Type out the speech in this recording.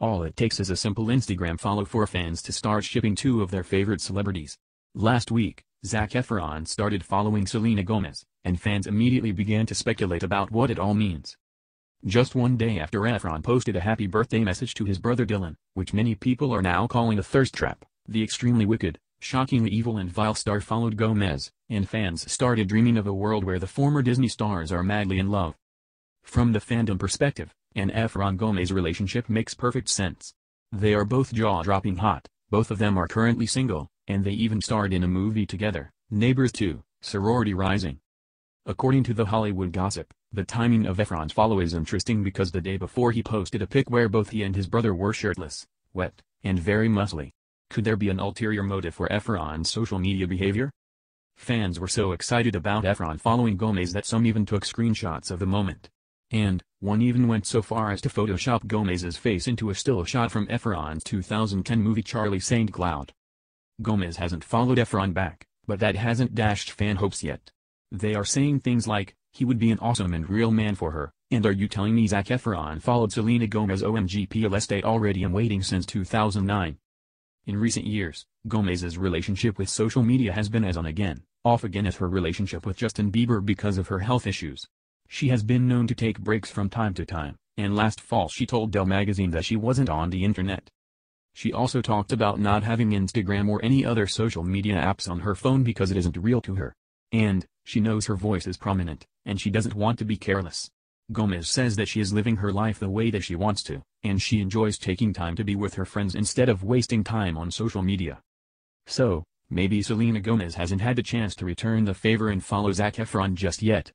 All it takes is a simple Instagram follow for fans to start shipping two of their favorite celebrities. Last week, Zac Efron started following Selena Gomez, and fans immediately began to speculate about what it all means. Just one day after Efron posted a happy birthday message to his brother Dylan, which many people are now calling a thirst trap, the extremely wicked, shockingly evil and vile star followed Gomez, and fans started dreaming of a world where the former Disney stars are madly in love. From the fandom perspective, an Efron-Gomez relationship makes perfect sense. They are both jaw-dropping hot, both of them are currently single, and they even starred in a movie together, Neighbors 2, Sorority Rising. According to The Hollywood Gossip, the timing of Efron's follow is interesting because the day before he posted a pic where both he and his brother were shirtless, wet, and very muscly. Could there be an ulterior motive for Efron's social media behavior? Fans were so excited about Efron following Gomez that some even took screenshots of the moment. And, one even went so far as to Photoshop Gomez's face into a still shot from Efron's 2010 movie Charlie St. Cloud. Gomez hasn't followed Efron back, but that hasn't dashed fan hopes yet. They are saying things like, he would be an awesome and real man for her, and are you telling me Zac Efron followed Selena Gomez OMG PLS already am waiting since 2009. In recent years, Gomez's relationship with social media has been as on again, off again as her relationship with Justin Bieber because of her health issues. She has been known to take breaks from time to time, and last fall she told Elle magazine that she wasn't on the internet. She also talked about not having Instagram or any other social media apps on her phone because it isn't real to her. And, she knows her voice is prominent, and she doesn't want to be careless. Gomez says that she is living her life the way that she wants to, and she enjoys taking time to be with her friends instead of wasting time on social media. So, maybe Selena Gomez hasn't had the chance to return the favor and follow Zac Efron just yet.